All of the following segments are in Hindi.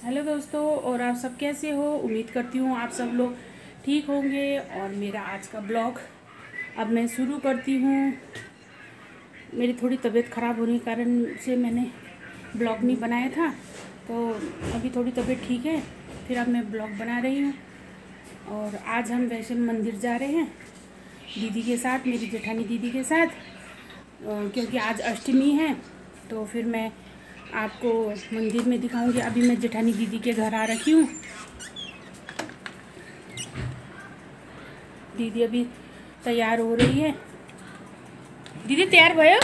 हेलो दोस्तों, और आप सब कैसे हो? उम्मीद करती हूँ आप सब लोग ठीक होंगे। और मेरा आज का ब्लॉग अब मैं शुरू करती हूँ। मेरी थोड़ी तबीयत ख़राब होने के कारण से मैंने ब्लॉग नहीं बनाया था। तो अभी थोड़ी तबीयत ठीक है, फिर अब मैं ब्लॉग बना रही हूँ। और आज हम वैष्णव मंदिर जा रहे हैं, दीदी के साथ, मेरी जेठानी दीदी के साथ। क्योंकि आज अष्टमी है तो फिर मैं आपको मंदिर में दिखाऊँगी। अभी मैं जेठानी दीदी के घर आ रखी हूँ। दीदी अभी तैयार हो रही है। दीदी, तैयार भयो?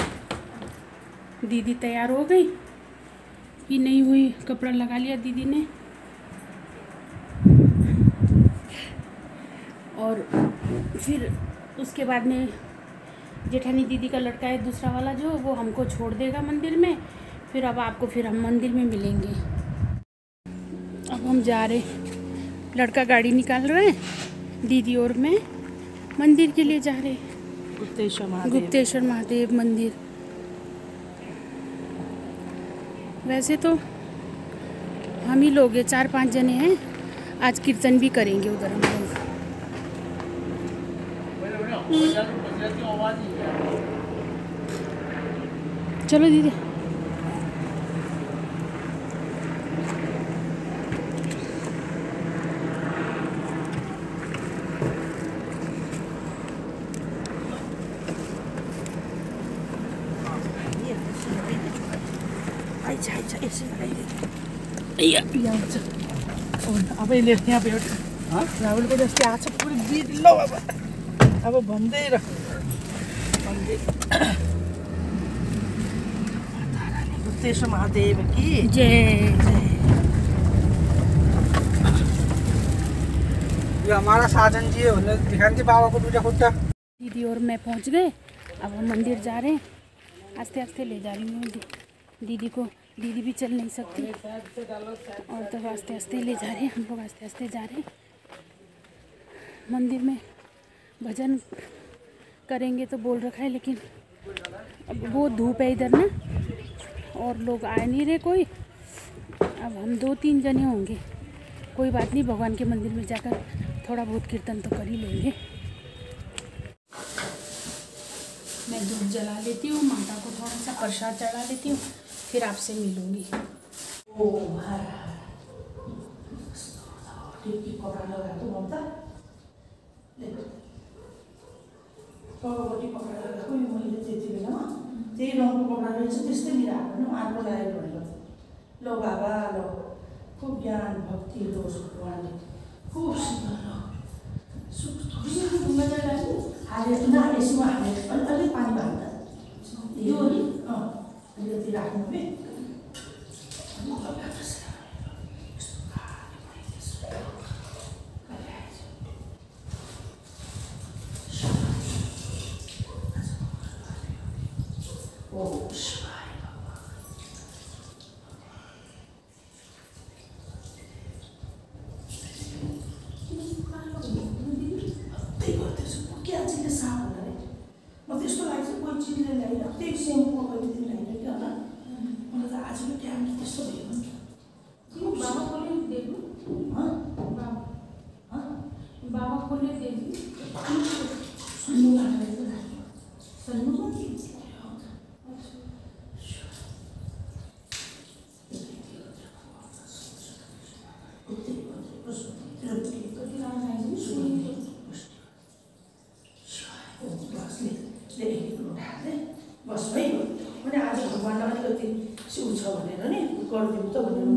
दीदी तैयार हो गई। कि नहीं हुई, कपड़ा लगा लिया दीदी ने। और फिर उसके बाद में जेठानी दीदी का लड़का है, दूसरा वाला जो, वो हमको छोड़ देगा मंदिर में। फिर अब आपको फिर हम मंदिर में मिलेंगे। अब हम जा रहे लड़का गाड़ी निकाल रहे हैं दीदी और मैं मंदिर के लिए जा रहे गुप्तेश्वर महादेव। गुप्तेश्वर महादेव मंदिर। वैसे तो हम ही लोग हैं चार पाँच जने हैं। आज कीर्तन भी करेंगे उधर हम लोग। चलो दीदी। यहाँ हुन्छ अब ल अब महादेव कि जय यो हमारा साजन जी है दिखाते बाबा को दीदी और मैं पहुँच गए। अब हम मंदिर जा रहे हैं। आस्ते आस्ते ले जा रही हूँ। दीदी को दीदी भी चल नहीं सकती। और तब आस्ते आस्ते ले जा रहे हैं, हम लोग आस्ते आस्ते जा रहे हैं। मंदिर में भजन करेंगे तो बोल रखा है, लेकिन अब वो धूप है इधर ना, और लोग आए नहीं रहे कोई। अब हम दो तीन जने होंगे। कोई बात नहीं, भगवान के मंदिर में जाकर थोड़ा बहुत कीर्तन तो कर ही लेंगे। मैं दूध जला लेती हूँ, माता को थोड़ा सा प्रसाद चढ़ा लेती हूँ। फिर आपसे मिलूंगी कपडा लगाएको ममता तलपट्टि कपडा लगाएको यो मैले त्यति बेलामा त्यही रङको कपडा रहेछ त्यस्तै लिएर आएको नि अर्को लगाएर भनेको ल बाबा ल खुब ज्ञान भक्ति दोष भगवान्ले खुब सुन्दर ल सुख थोरै ढुङ्गा चाहिँ हालेर नहालेसम्म हालेर अलिक अलिक पानी Kita tidak mungkin. Por que a gente sabe, né? Mas isso lá, isso pode ir lá, tem sempre uma coisa né? मलाई त पनि टाइम त्यस्तो भयो भनेर नि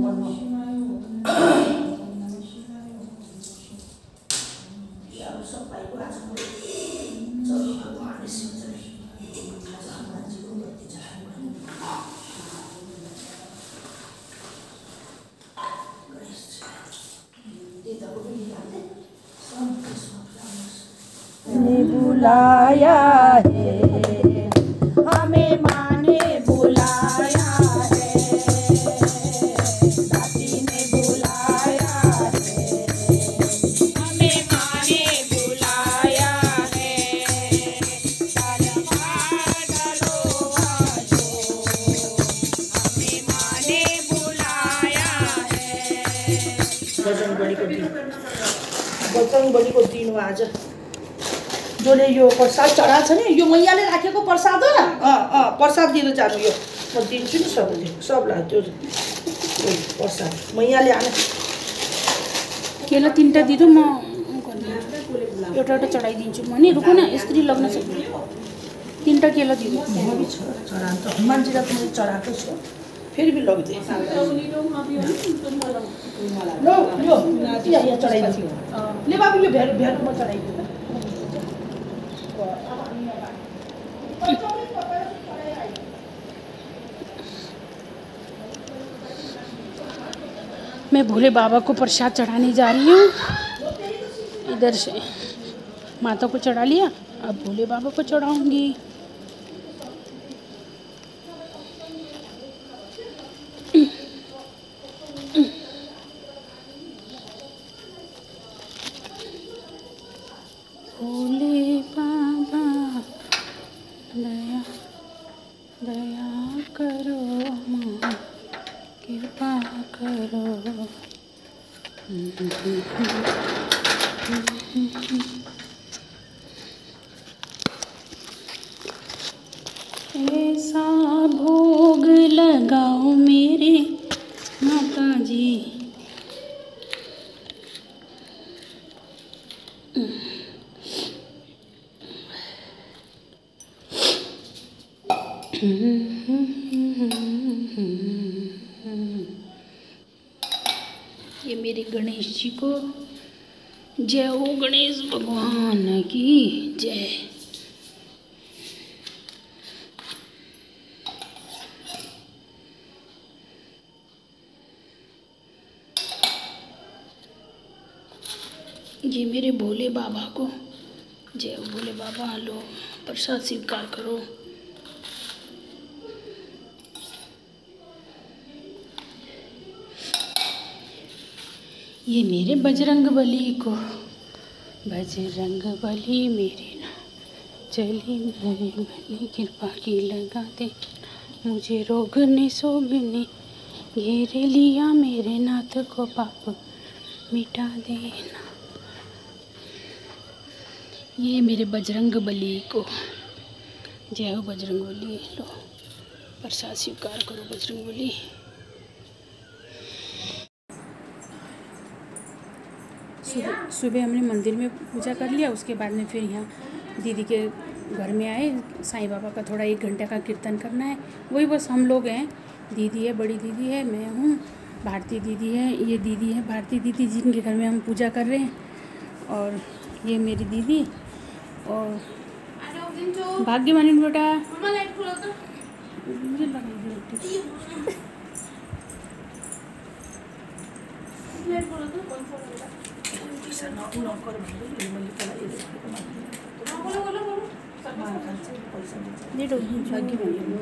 गरिदिउँ त बलीको दिन हो आज। जसले यो प्रसाद चढाएको छ नि यो मैयाले राखेको प्रसाद हो। अँ अँ प्रसाद दिएर जानु यो। म दिन्छु नि सबैले। सबलाई त्यो प्रसाद मैयाले आने। केला तिनवटा दिँदो म। एउटा एउटा चढाइदिन्छु म नि। रुकु न यसरी लग्न सक्छु। तिनवटा केला दिनु। म पनि छ पनि चढाएको छु। फेरि पनि लगिदिएँ ल यो यहाँ यहाँ चढाइदिन्छु ले बाबु यो भेर भेरमा चढाइदिनु मैं भोले बाबा को प्रसाद चढ़ाने जा रही हूँ। इधर से माता को चढ़ा लिया। अब भोले बाबा को चढ़ाऊँगी भोले बाबा दया दया करो माँ कृपा करो ऐसा भोग लगाओ मेरे माता जी ये मेरे गणेश जी को। जय हो गणेश भगवान की जय। ये मेरे भोले बाबा को। जय भोले बाबा, लो प्रसाद स्वीकार करो। ये मेरे बजरंग बली को। बजरंग बली मेरे ना, चली मेरे बली, कृपा की लगा दे। मुझे रोग ने सोग ने घेरे लिया मेरे नाथ को पाप, मिटा देना ये मेरे बजरंग बली को। जय हो बजरंग बली, लो। प्रसाद स्वीकार करो बजरंग बली। सुबह सुबह हमने मंदिर में पूजा कर लिया उसके बाद में फिर यहाँ दीदी के घर में आए साईं बाबा का थोड़ा एक घंटे का कीर्तन करना है। वही बस हम लोग हैं दीदी है बड़ी दीदी है मैं हूँ भारती दीदी है ये दीदी है भारती दीदी जिनके घर में हम पूजा कर रहे हैं और ये मेरी दीदी और भाग्यवानी बेटा। मुझे रोटी। ये रो भाग्यवानी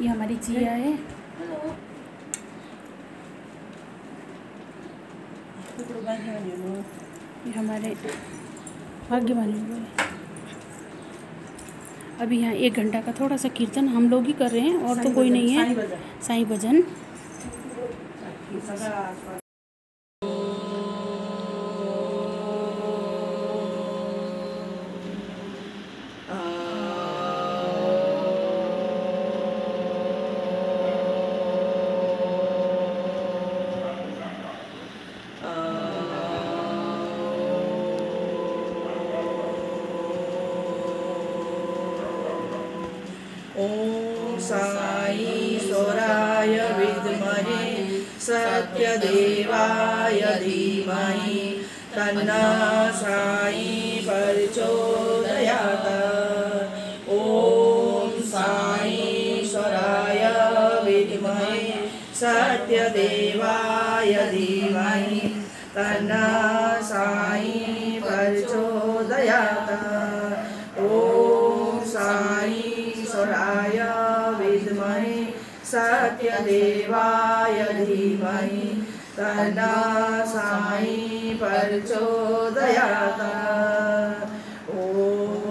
ये हमारी जिया है। ये हमारे भाग्यवानी लोग अभी यहाँ एक घंटा का थोड़ा सा कीर्तन हम लोग ही कर रहे हैं और तो कोई नहीं है। साईं भजन। ॐ सत्यदेवाय धीमहि, तन्ना साई प्रचोदयात्। ॐ साईश्वराय विद्महे, सत्यदेवाय धीमहि, तन्ना साई प्रचोदयात्। ॐ साईश्वराय विद्महे, सत्यदेवाय धीमहि तन्ना साई प्रचोदयात् ॐ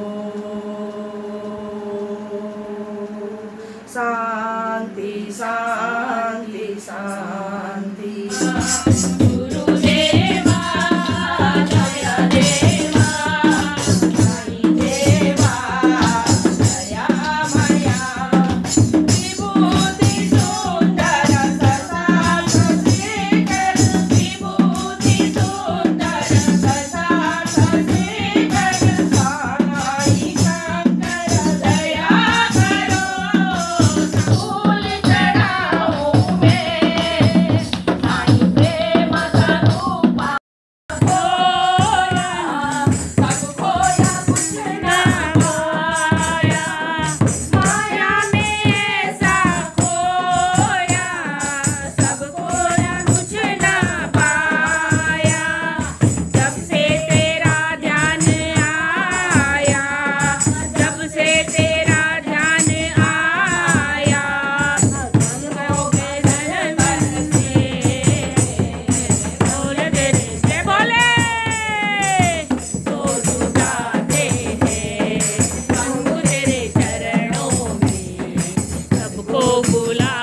शान्ति शान्ति शान्ति Pula.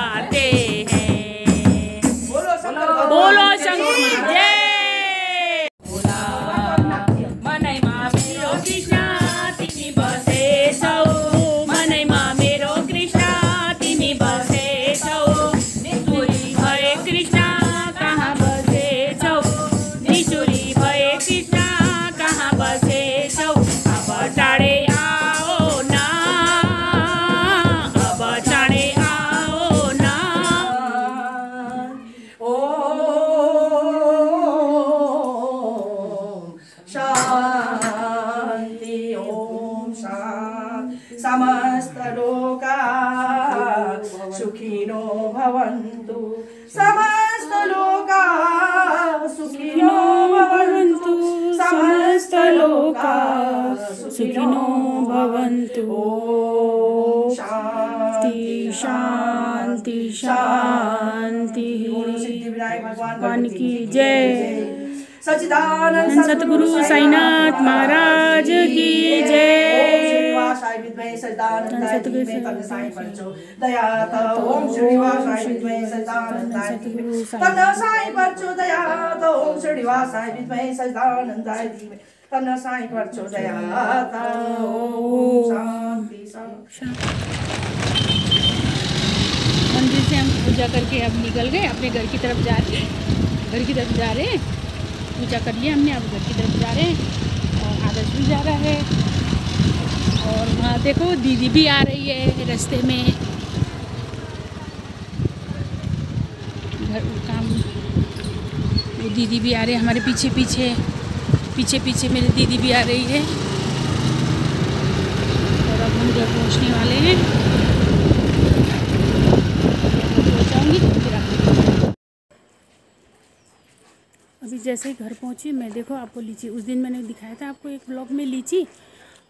सुखिनो भवन्तु। शांति शांति शांति भगवान भगवान की जय। सचिदानंद सतगुरु साईनाथ महाराज की जय। श्रीनिवासाय विद्महे सतगुरु धीमहि तन्न साई परचो दयात ओम श्रीनिवासाय विद्महे सच्चिदानंदाय धीमहि तन्न साई ओम श्रीनिवासाय विद्महे सच्चिदानंदाय धीमहि तन्न साई ओम शांति शांति मंदिर से हम पूजा करके अब निकल गए अपने घर की तरफ़ जा रहे घर की तरफ़ जा रहे हैं। पूजा कर लिया हमने अब घर की तरफ़ जा रहे हैं। और आदर्श भी जा रहा है। और वहाँ देखो, दीदी भी आ रही है रास्ते में। घर काम। वो दीदी भी आ रही है, हमारे पीछे पीछे पीछे पीछे मेरी दीदी भी आ रही है। और अब हम घर पहुँचने वाले हैं। अभी जैसे ही घर पहुँची, मैं देखो आपको लीची, उस दिन मैंने दिखाया था आपको एक ब्लॉग में लीची।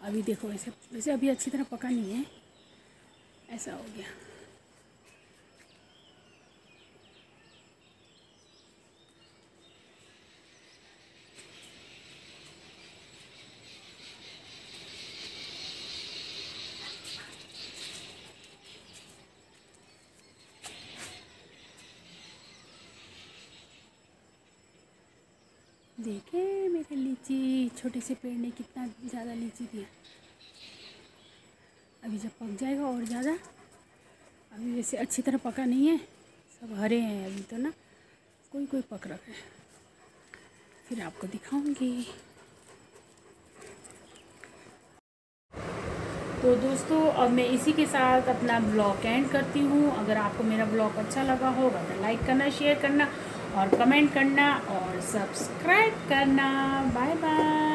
अभी देखो ऐसे वैसे अभी अच्छी तरह पका नहीं है। ऐसा हो गया। देखे छोटे से पेड़ ने कितना ज़्यादा लीची दिया। अभी जब पक जाएगा और ज़्यादा, अभी वैसे अच्छी तरह पका नहीं है, सब हरे हैं अभी तो ना कोई कोई पक रखा है। फिर आपको दिखाऊँगी। तो दोस्तों, अब मैं इसी के साथ अपना ब्लॉग एंड करती हूँ। अगर आपको मेरा ब्लॉग अच्छा लगा होगा तो लाइक करना, शेयर करना और कमेंट करना और सब्सक्राइब करना। Bye bye